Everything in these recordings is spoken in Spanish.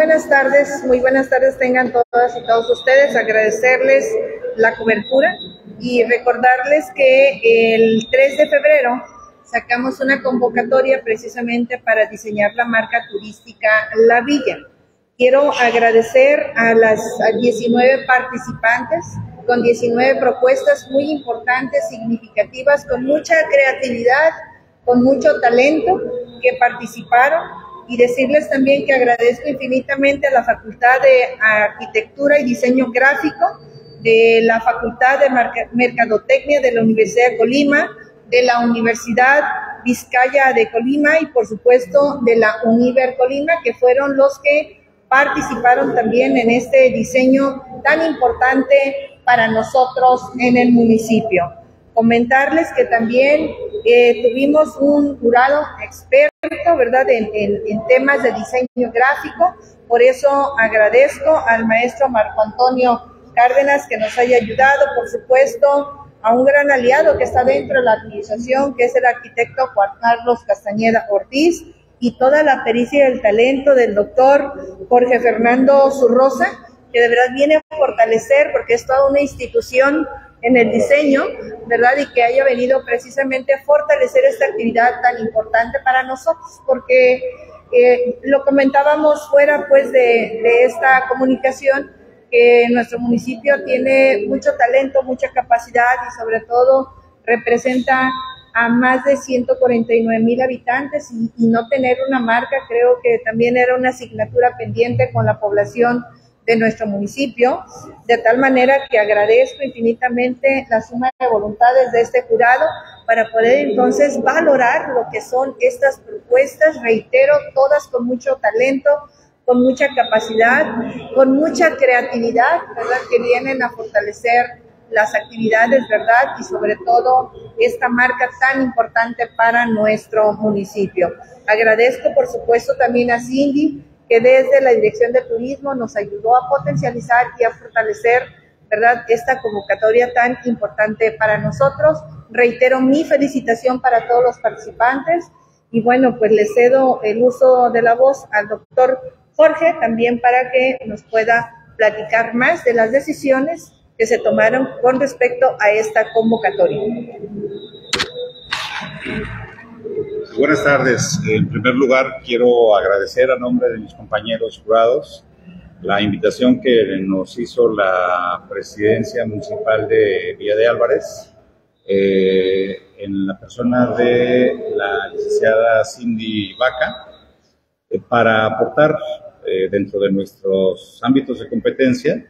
buenas tardes, muy buenas tardes tengan todas y todos ustedes, agradecerles la cobertura y recordarles que el 3 de febrero sacamos una convocatoria precisamente para diseñar la marca turística La Villa. Quiero agradecer a las 19 participantes con 19 propuestas muy importantes, significativas, con mucha creatividad, con mucho talento que participaron y decirles también que agradezco infinitamente a la Facultad de Arquitectura y Diseño Gráfico, de la Facultad de Mercadotecnia de la Universidad de Colima, de la Universidad Vizcaya de Colima y por supuesto de la Univer Colima, que fueron los que participaron también en este diseño tan importante para nosotros en el municipio. Comentarles que también eh, tuvimos un jurado experto, ¿verdad?, en, en, temas de diseño gráfico. Por eso agradezco al maestro Marco Antonio Cárdenas que nos haya ayudado, por supuesto, a un gran aliado que está dentro de la administración, que es el arquitecto Juan Carlos Castañeda Ortiz, y toda la pericia y el talento del doctor Jorge Fernando Zurrosa, que de verdad viene a fortalecer, porque es toda una institución en el diseño, ¿verdad? Y que haya venido precisamente a fortalecer esta actividad tan importante para nosotros, porque eh, lo comentábamos fuera pues de, esta comunicación, que nuestro municipio tiene mucho talento, mucha capacidad y sobre todo representa a más de 149 mil habitantes y, y, no tener una marca creo que también era una asignatura pendiente con la población de nuestro municipio, de tal manera que agradezco infinitamente la suma de voluntades de este jurado para poder entonces valorar lo que son estas propuestas, reitero, todas con mucho talento, con mucha capacidad, con mucha creatividad, ¿verdad? Que vienen a fortalecer las actividades, ¿verdad? Y sobre todo esta marca tan importante para nuestro municipio. Agradezco, por supuesto, también a Cindy, que desde la Dirección de Turismo nos ayudó a potencializar y a fortalecer, ¿verdad?, esta convocatoria tan importante para nosotros. Reitero mi felicitación para todos los participantes y bueno, pues le cedo el uso de la voz al doctor Jorge también para que nos pueda platicar más de las decisiones que se tomaron con respecto a esta convocatoria. Buenas tardes. En primer lugar, quiero agradecer a nombre de mis compañeros jurados la invitación que nos hizo la presidencia municipal de Villa de Álvarez, eh, en la persona de la licenciada Cindy Vaca, eh, para aportar eh, dentro de nuestros ámbitos de competencia,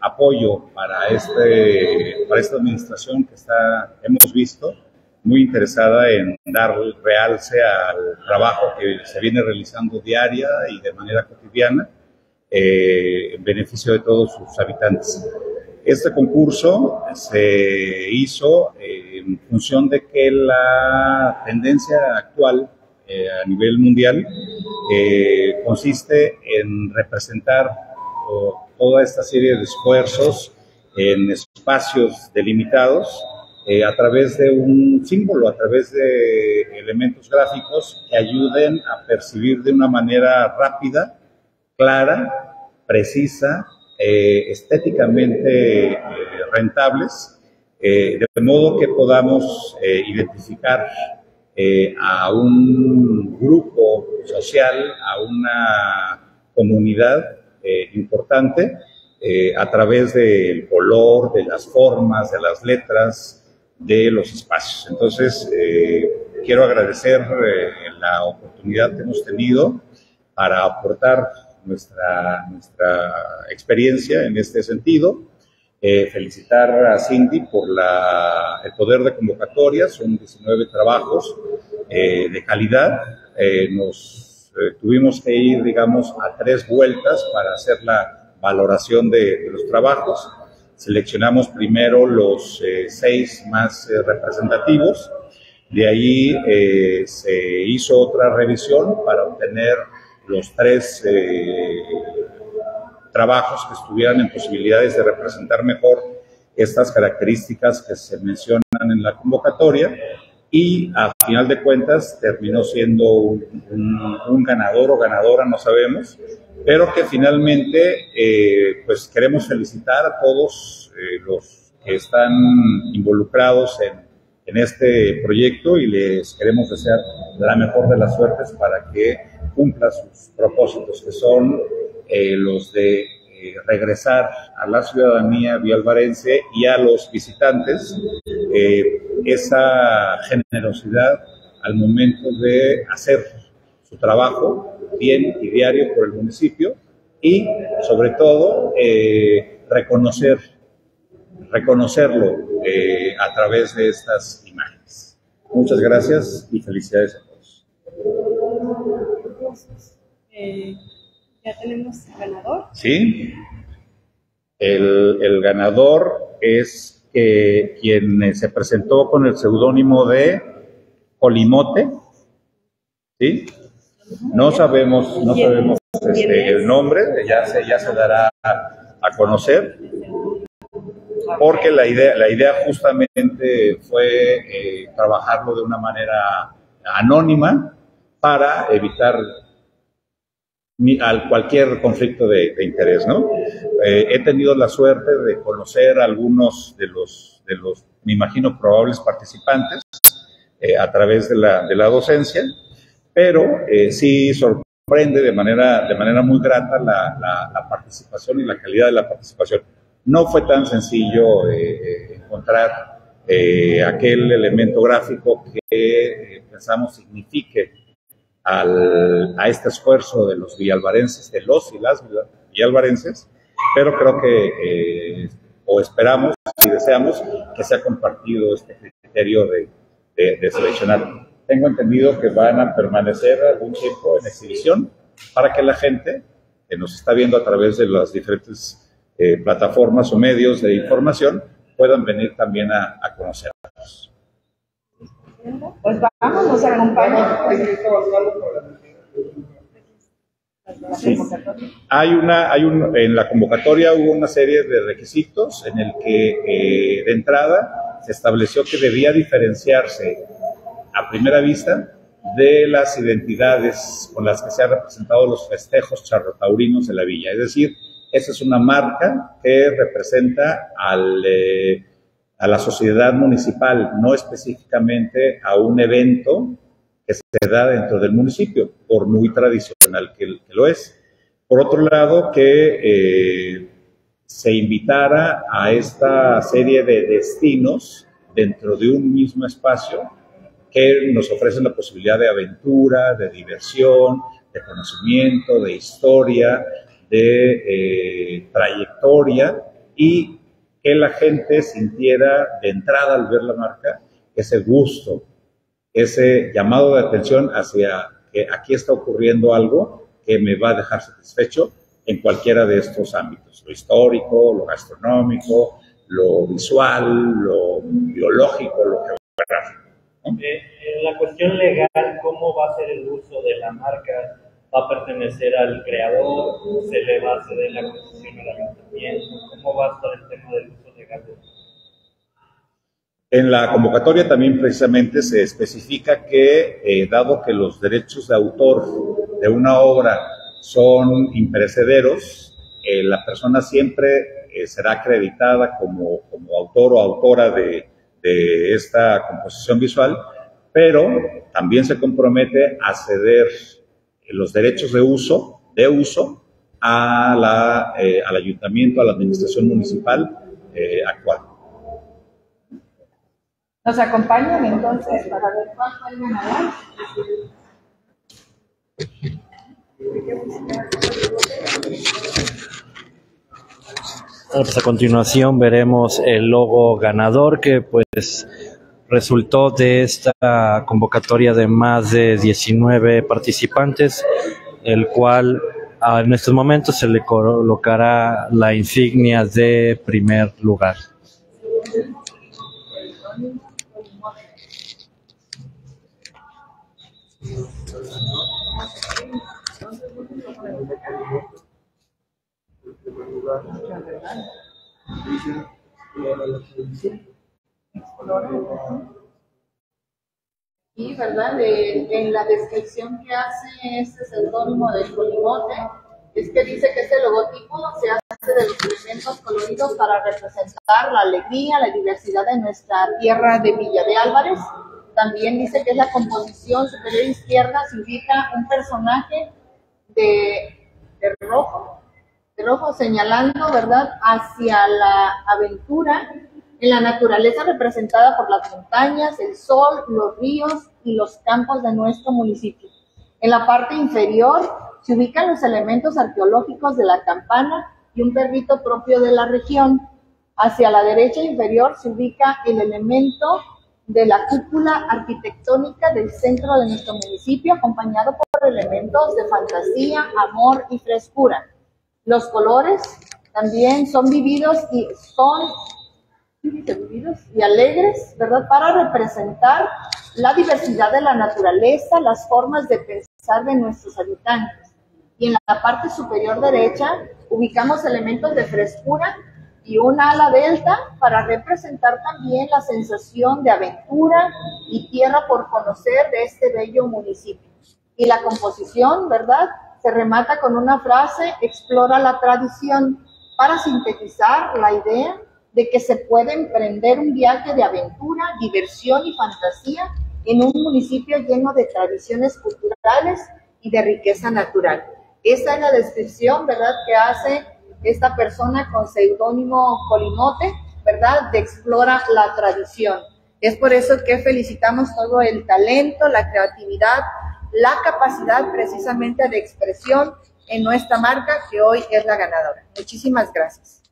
apoyo para, este, para esta administración que está, hemos visto muy interesada en dar realce al trabajo que se viene realizando diaria y de manera cotidiana eh, en beneficio de todos sus habitantes. Este concurso se hizo en función de que la tendencia actual eh, a nivel mundial eh, consiste en representar toda esta serie de esfuerzos en espacios delimitados eh, a través de un símbolo, a través de elementos gráficos que ayuden a percibir de una manera rápida, clara, precisa, estéticamente rentables, de modo que podamos identificar eh, a un grupo social, a una comunidad eh, importante, eh, a través del color, de las formas, de las letras, de los espacios. Entonces, quiero agradecer la oportunidad que hemos tenido para aportar nuestra, nuestra experiencia en este sentido. felicitar a Cindy por la, el poder de convocatoria, son 19 trabajos eh, de calidad. Eh, nos eh, tuvimos que ir, digamos, a tres vueltas para hacer la valoración de, los trabajos. Seleccionamos primero los seis más representativos. De ahí se hizo otra revisión para obtener los tres trabajos que estuvieran en posibilidades de representar mejor estas características que se mencionan en la convocatoria y a final de cuentas terminó siendo un, ganador o ganadora, no sabemos, pero que finalmente eh, pues queremos felicitar a todos eh, los que están involucrados en, este proyecto y les queremos desear la mejor de las suertes para que cumpla sus propósitos, que son eh, los de regresar a la ciudadanía vialvarense y a los visitantes esa generosidad al momento de hacer su trabajo bien y diario por el municipio y sobre todo eh, reconocer, reconocerlo eh, a través de estas imágenes. Muchas gracias y felicidades a todos. Eh, ya tenemos ganador. Sí. El, el ganador es eh, quien se presentó con el seudónimo de Colimote, ¿sí? No sabemos, no sabemos este, el nombre, ya se, ya se dará a, conocer, porque la idea, la idea justamente fue eh, trabajarlo de una manera anónima para evitar al cualquier conflicto de, interés, ¿no? Eh, he tenido la suerte de conocer a algunos de los, de los, me imagino, probables participantes eh, a través de la, de la docencia, pero eh, sí sorprende de manera, de manera muy grata la, participación y la calidad de la participación. No fue tan sencillo encontrar aquel elemento gráfico que pensamos signifique a este esfuerzo de los villalvarenses, de los y las villalvarenses, pero creo que, eh, o esperamos y deseamos que sea compartido este criterio de, de, seleccionar. Tengo entendido que van a permanecer algún tiempo en exhibición para que la gente que nos está viendo a través de las diferentes eh, plataformas o medios de información puedan venir también a, a conocerlos. Pues vamos, nos acompaña. Hay una, hay un, en la convocatoria hubo una serie de requisitos en el que eh, de entrada se estableció que debía diferenciarse a primera vista de las identidades con las que se han representado los festejos charrotaurinos de la villa. Es decir, esa es una marca que representa eh, a la sociedad municipal, no específicamente a un evento que se da dentro del municipio, por muy tradicional que, lo es. Por otro lado, que eh, se invitara a esta serie de destinos dentro de un mismo espacio que nos ofrecen la posibilidad de aventura, de diversión, de conocimiento, de historia, de eh, trayectoria y que la gente sintiera de entrada al ver la marca ese gusto, ese llamado de atención hacia que aquí está ocurriendo algo que me va a dejar satisfecho en cualquiera de estos ámbitos, lo histórico, lo gastronómico, lo visual, lo biológico, lo geográfico. Eh, en la cuestión legal, ¿cómo va a ser el uso de la marca? ¿Va a pertenecer al creador? ¿Se le va a ceder la concesión al ayuntamiento? ¿Cómo va a estar el tema del uso legal de en la convocatoria también precisamente se especifica que, eh, dado que los derechos de autor de una obra son imperecederos, eh, la persona siempre eh, será acreditada como, como, autor o autora de, de, esta composición visual, pero también se compromete a ceder los derechos de uso, de uso a la, al ayuntamiento, a la administración municipal actual. Nos acompañan entonces para ver cuál fue el ganador. Pues a continuación veremos el logo ganador que pues resultó de esta convocatoria de más de 19 participantes, el cual en estos momentos se le colocará la insignia de primer lugar. Sí, ¿verdad? De- en la descripción que hace este seudónimo del Colimote, es que dice que este logotipo se hace de los elementos coloridos para representar la alegría, la diversidad de nuestra tierra de Villa de Álvarez. También dice que es la composición superior izquierda, se ubica un personaje de, de rojo, rojo señalando, ¿verdad?, hacia la aventura en la naturaleza representada por las montañas, el sol, los ríos y los campos de nuestro municipio. En la parte inferior se ubican los elementos arqueológicos de la campana y un perrito propio de la región. Hacia la derecha inferior se ubica el elemento de la cúpula arquitectónica del centro de nuestro municipio, acompañado por elementos de fantasía, amor y frescura. Los colores también son vividos y son vividos y alegres, ¿verdad? Para representar la diversidad de la naturaleza, las formas de pensar de nuestros habitantes. Y en la parte superior derecha ubicamos elementos de frescura y un ala delta para representar también la sensación de aventura y tierra por conocer de este bello municipio. Y la composición, ¿verdad? Se remata con una frase, explora la tradición, para sintetizar la idea de que se puede emprender un viaje de aventura, diversión y fantasía en un municipio lleno de tradiciones culturales y de riqueza natural. Esa es la descripción, ¿verdad?, que hace esta persona con seudónimo Colimote, ¿verdad?, de Explora la Tradición. Es por eso que felicitamos todo el talento, la creatividad, la capacidad precisamente de expresión en nuestra marca, que hoy es la ganadora. Muchísimas gracias.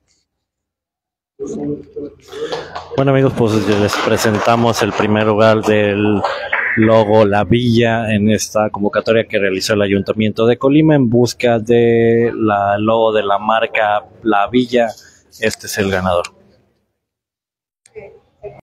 Bueno amigos, pues les presentamos el primer lugar del logo La Villa en esta convocatoria que realizó el Ayuntamiento de Colima en busca de la logo de la marca La Villa. Este es el ganador.